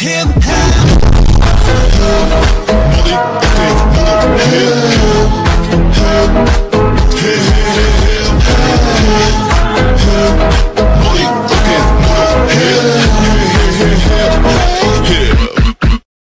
him high.